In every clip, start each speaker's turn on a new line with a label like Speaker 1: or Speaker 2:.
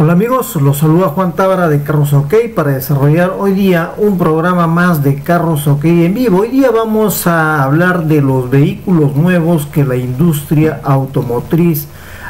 Speaker 1: Hola amigos, los saluda Juan Tábara de Carros OK para desarrollar hoy día un programa más de Carros OK en vivo. Hoy día vamos a hablar de los vehículos nuevos que la industria automotriz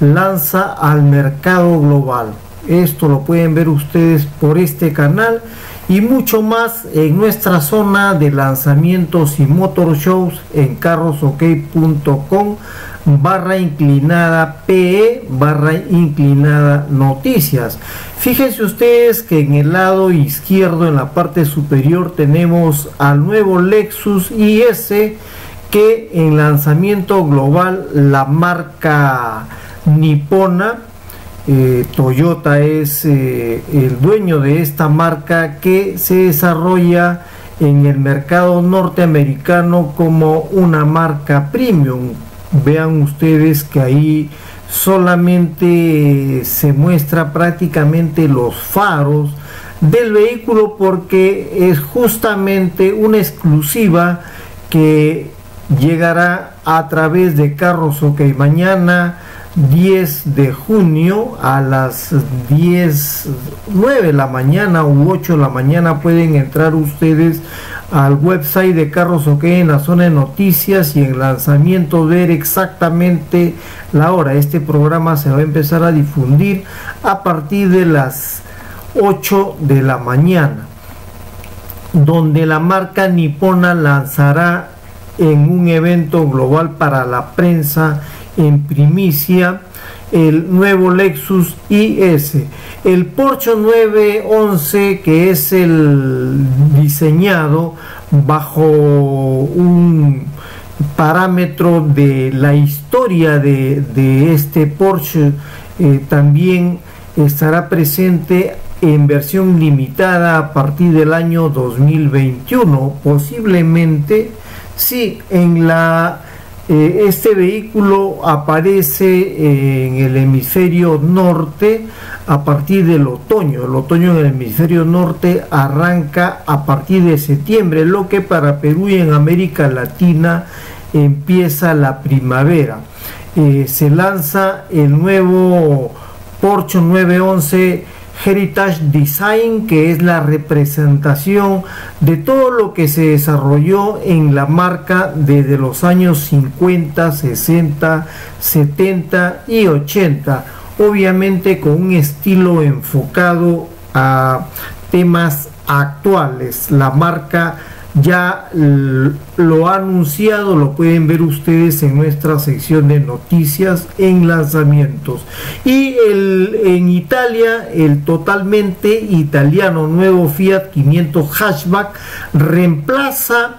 Speaker 1: lanza al mercado global. Esto lo pueden ver ustedes por este canal y mucho más en nuestra zona de lanzamientos y motor shows en carrosok.com barra inclinada PE barra inclinada noticias. Fíjense ustedes que en el lado izquierdo en la parte superior tenemos al nuevo Lexus IS que en lanzamiento global la marca nipona eh, Toyota es eh, el dueño de esta marca que se desarrolla en el mercado norteamericano como una marca premium vean ustedes que ahí solamente se muestra prácticamente los faros del vehículo porque es justamente una exclusiva que llegará a través de Carros OK mañana 10 de junio a las 10 9 de la mañana u 8 de la mañana pueden entrar ustedes al website de Carros OK en la zona de noticias y en lanzamiento ver exactamente la hora. Este programa se va a empezar a difundir a partir de las 8 de la mañana, donde la marca nipona lanzará en un evento global para la prensa en primicia el nuevo Lexus IS, el Porsche 911 que es el diseñado bajo un parámetro de la historia de, este Porsche eh, también estará presente en versión limitada a partir del año 2021 posiblemente sí en la eh, este vehículo aparece en el hemisferio norte a partir del otoño. El otoño en el hemisferio norte arranca a partir de septiembre, lo que para Perú y en América Latina empieza la primavera. Eh, se lanza el nuevo Porsche 911 Heritage Design, que es la representación de todo lo que se desarrolló en la marca desde los años 50, 60, 70 y 80, obviamente con un estilo enfocado a temas actuales. La marca ya lo ha anunciado, lo pueden ver ustedes en nuestra sección de noticias en lanzamientos. Y el, en Italia, el totalmente italiano nuevo Fiat 500 Hatchback reemplaza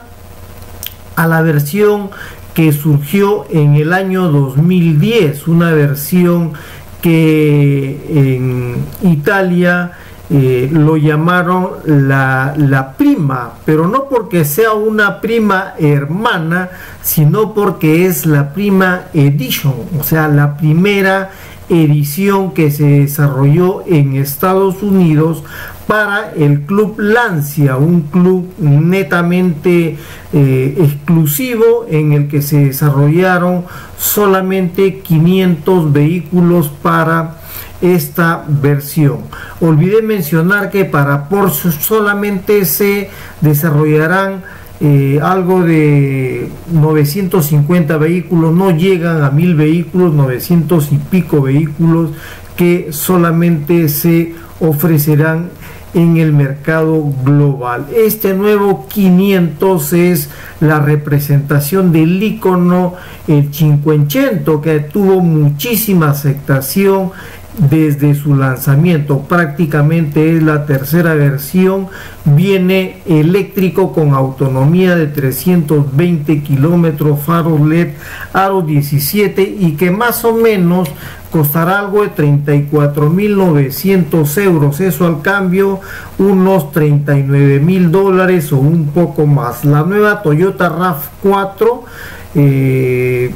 Speaker 1: a la versión que surgió en el año 2010, una versión que en Italia eh, lo llamaron la, la, prima, pero no porque sea una prima hermana, sino porque es la prima edition, o sea, la primera edición que se desarrolló en Estados Unidos para el Club Lancia, un club netamente eh, exclusivo en el que se desarrollaron solamente 500 vehículos para esta versión. Olvidé mencionar que para Porsche solamente se desarrollarán eh, algo de 950 vehículos, no llegan a 1000 vehículos, 900 y pico vehículos que solamente se ofrecerán en el mercado global. Este nuevo 500 es la representación del icono el 500 que tuvo muchísima aceptación desde su lanzamiento. Prácticamente es la tercera versión. Viene eléctrico con autonomía de 320 kilómetros, faro LED, aro 17 y que más o menos costará algo de 34.900 euros. Eso al cambio unos 39 mil dólares o un poco más. La nueva Toyota RAV4, eh,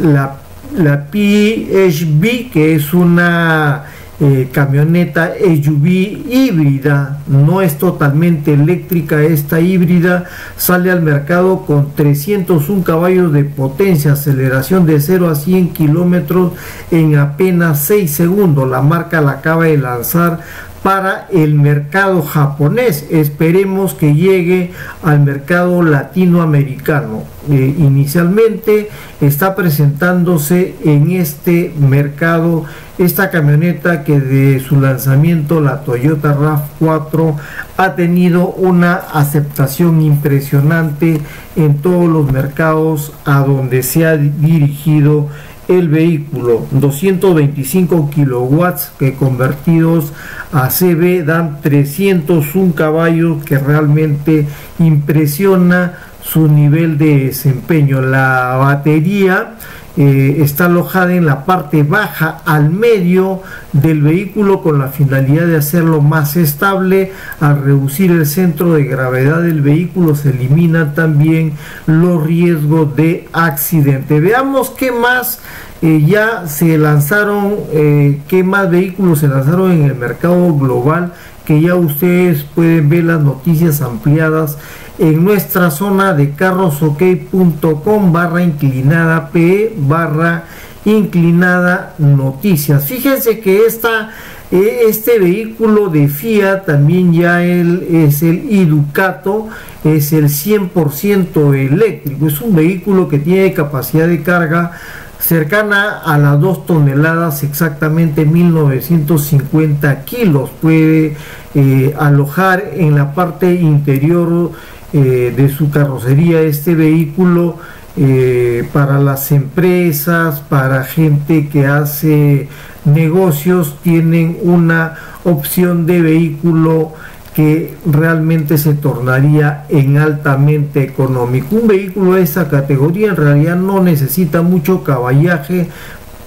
Speaker 1: la la PHB, que es una eh, camioneta SUV híbrida, no es totalmente eléctrica esta híbrida, sale al mercado con 301 caballos de potencia, aceleración de 0 a 100 kilómetros en apenas 6 segundos. La marca la acaba de lanzar para el mercado japonés. Esperemos que llegue al mercado latinoamericano. Eh, inicialmente está presentándose en este mercado esta camioneta que de su lanzamiento la Toyota RAV4 ha tenido una aceptación impresionante en todos los mercados a donde se ha dirigido el vehículo. 225 kilowatts que convertidos a CB dan 301 caballos que realmente impresiona su nivel de desempeño la batería eh, está alojada en la parte baja al medio del vehículo con la finalidad de hacerlo más estable. Al reducir el centro de gravedad del vehículo se elimina también los riesgos de accidente. Veamos qué más eh, ya se lanzaron, eh, qué más vehículos se lanzaron en el mercado global que ya ustedes pueden ver las noticias ampliadas en nuestra zona de carrosok.com barra inclinada P barra inclinada noticias. Fíjense que esta, eh, este vehículo de Fiat también ya es el Iducato, es el 100% eléctrico. Es un vehículo que tiene capacidad de carga cercana a las 2 toneladas, exactamente 1950 kilos. Puede eh, alojar en la parte interior eh, de su carrocería este vehículo eh, para las empresas, para gente que hace negocios, tienen una opción de vehículo que realmente se tornaría en altamente económico. Un vehículo de esta categoría en realidad no necesita mucho caballaje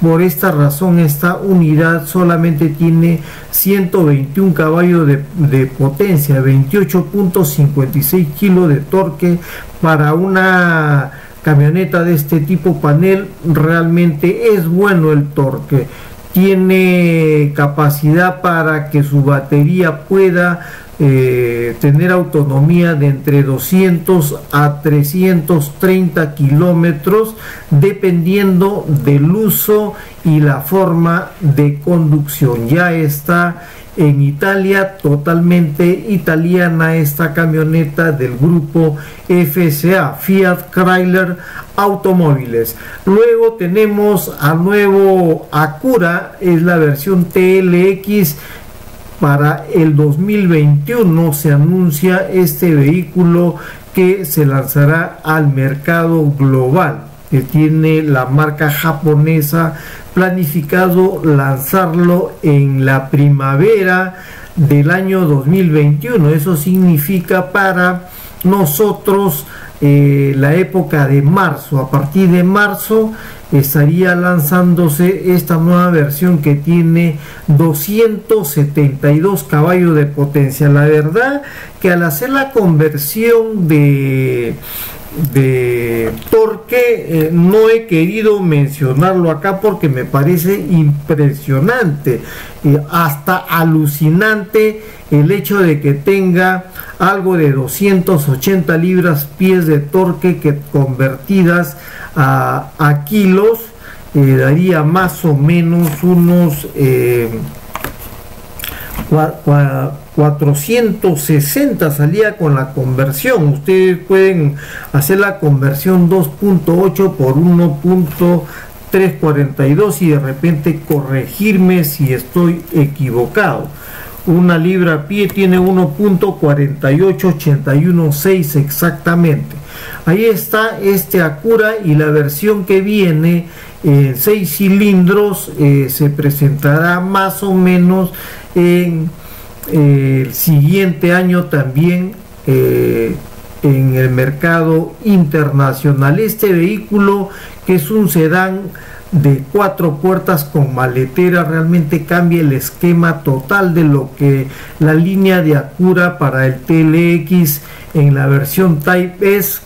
Speaker 1: por esta razón, esta unidad solamente tiene 121 caballos de, potencia, 28.56 kilos de torque para una camioneta de este tipo panel. Realmente es bueno el torque. Tiene capacidad para que su batería pueda eh, tener autonomía de entre 200 a 330 kilómetros dependiendo del uso y la forma de conducción. Ya está en Italia totalmente italiana esta camioneta del grupo FCA Fiat Chrysler Automóviles luego tenemos a nuevo Acura es la versión TLX para el 2021 se anuncia este vehículo que se lanzará al mercado global que tiene la marca japonesa planificado lanzarlo en la primavera del año 2021 eso significa para nosotros eh, la época de marzo a partir de marzo estaría lanzándose esta nueva versión que tiene 272 caballos de potencia. La verdad que al hacer la conversión de de torque eh, no he querido mencionarlo acá porque me parece impresionante y hasta alucinante el hecho de que tenga algo de 280 libras pies de torque que convertidas a, kilos eh, daría más o menos unos 460 eh, salía con la conversión. Ustedes pueden hacer la conversión 2.8 por 1.342 y de repente corregirme si estoy equivocado. Una libra pie tiene 1.48816 exactamente. Ahí está este Acura y la versión que viene en 6 cilindros eh, se presentará más o menos en eh, el siguiente año también eh, en el mercado internacional. Este vehículo que es un sedán de cuatro puertas con maletera realmente cambia el esquema total de lo que la línea de Acura para el TLX en la versión Type S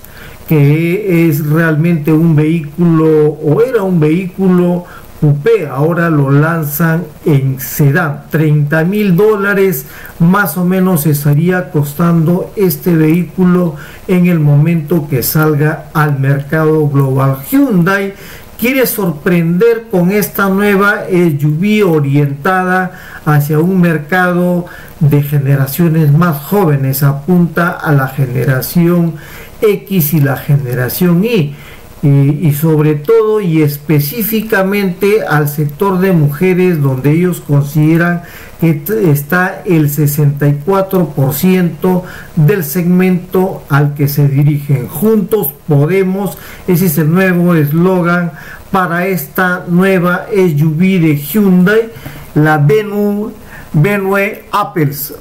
Speaker 1: que es realmente un vehículo o era un vehículo coupé, ahora lo lanzan en sedán, 30 mil dólares más o menos estaría costando este vehículo en el momento que salga al mercado global. Hyundai quiere sorprender con esta nueva SUV orientada hacia un mercado de generaciones más jóvenes, apunta a la generación X y la generación Y y sobre todo y específicamente al sector de mujeres donde ellos consideran que está el 64% del segmento al que se dirigen. Juntos podemos, ese es el nuevo eslogan para esta nueva SUV de Hyundai, la Venue, Venue Apples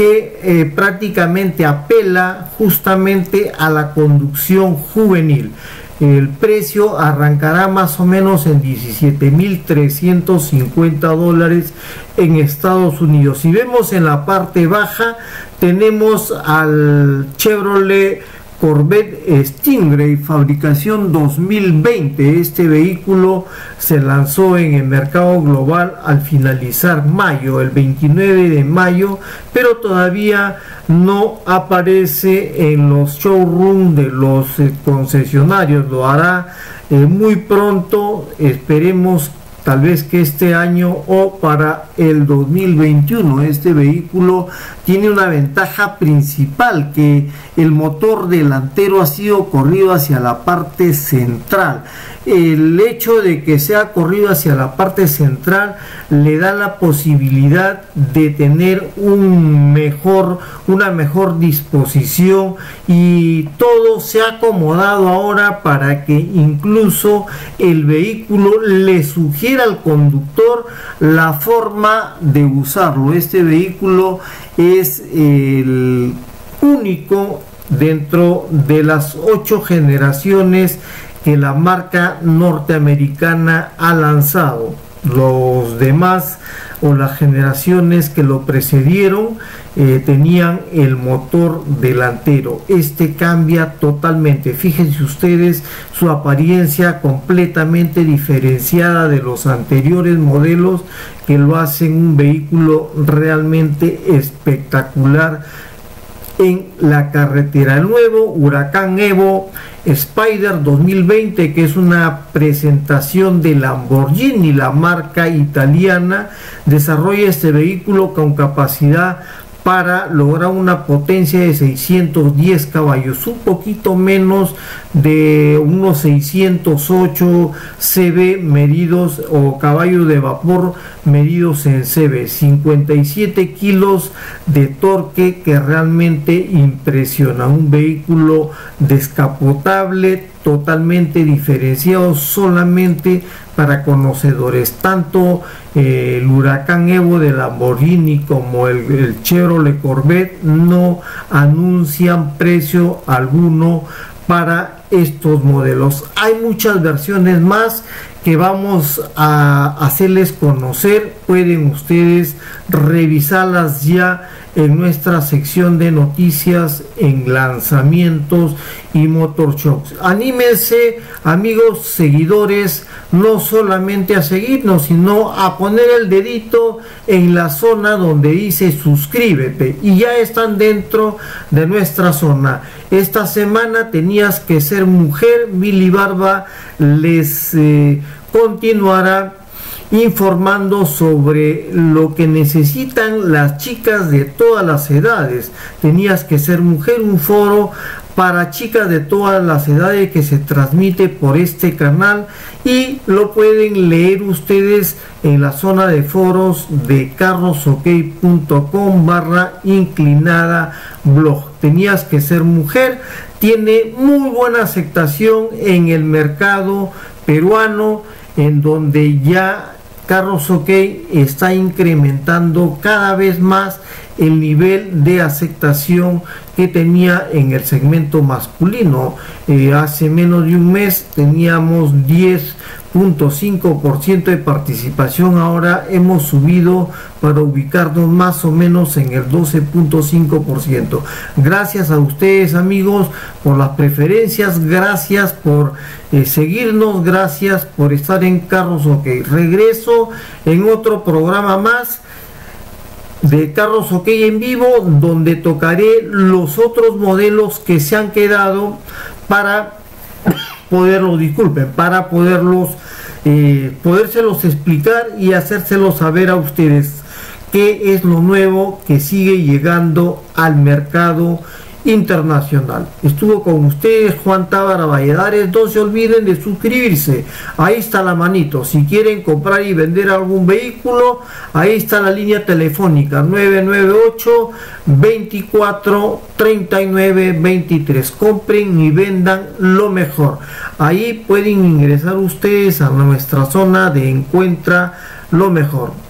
Speaker 1: que eh, prácticamente apela justamente a la conducción juvenil. El precio arrancará más o menos en 17.350 dólares en Estados Unidos. Si vemos en la parte baja, tenemos al Chevrolet Corvette Stingray, fabricación 2020. Este vehículo se lanzó en el mercado global al finalizar mayo, el 29 de mayo, pero todavía no aparece en los showrooms de los eh, concesionarios. Lo hará eh, muy pronto, esperemos tal vez que este año o para el 2021 este vehículo tiene una ventaja principal que el motor delantero ha sido corrido hacia la parte central el hecho de que sea corrido hacia la parte central le da la posibilidad de tener un mejor, una mejor disposición y todo se ha acomodado ahora para que incluso el vehículo le sugiera al conductor la forma de usarlo. Este vehículo es el único dentro de las ocho generaciones que la marca norteamericana ha lanzado. Los demás o las generaciones que lo precedieron eh, tenían el motor delantero. Este cambia totalmente. Fíjense ustedes su apariencia completamente diferenciada de los anteriores modelos que lo hacen un vehículo realmente espectacular en la carretera. Nuevo Huracán Evo Spider 2020, que es una presentación de Lamborghini, la marca italiana, desarrolla este vehículo con capacidad para lograr una potencia de 610 caballos, un poquito menos de unos 608 CB medidos o caballos de vapor medidos en CB, 57 kilos de torque que realmente impresiona, un vehículo descapotable, totalmente diferenciado solamente para conocedores. Tanto eh, el Huracán Evo de Lamborghini como el, el Chevrolet Corvette no anuncian precio alguno para estos modelos. Hay muchas versiones más que vamos a hacerles conocer. Pueden ustedes revisarlas ya en nuestra sección de noticias en lanzamientos y motor shocks. Anímense, amigos seguidores, no solamente a seguirnos, sino a poner el dedito en la zona donde dice suscríbete y ya están dentro de nuestra zona. Esta semana tenías que ser mujer, Mili Barba les eh, continuará informando sobre lo que necesitan las chicas de todas las edades. Tenías que ser mujer, un foro para chicas de todas las edades que se transmite por este canal y lo pueden leer ustedes en la zona de foros de carrosok.com barra inclinada blog. Tenías que ser mujer, tiene muy buena aceptación en el mercado peruano en donde ya Carros OK está incrementando cada vez más el nivel de aceptación que tenía en el segmento masculino. Eh, hace menos de un mes teníamos 10 ciento de participación, ahora hemos subido para ubicarnos más o menos en el 12.5%. Gracias a ustedes amigos por las preferencias, gracias por eh, seguirnos, gracias por estar en Carros OK. Regreso en otro programa más de Carros OK en vivo, donde tocaré los otros modelos que se han quedado para poderlos, disculpen, para poderlos, eh, explicar y hacérselos saber a ustedes qué es lo nuevo que sigue llegando al mercado internacional. Estuvo con ustedes Juan Tábara Valladares. No se olviden de suscribirse. Ahí está la manito. Si quieren comprar y vender algún vehículo, ahí está la línea telefónica 998 24 39 23. Compren y vendan lo mejor. Ahí pueden ingresar ustedes a nuestra zona de encuentra lo mejor.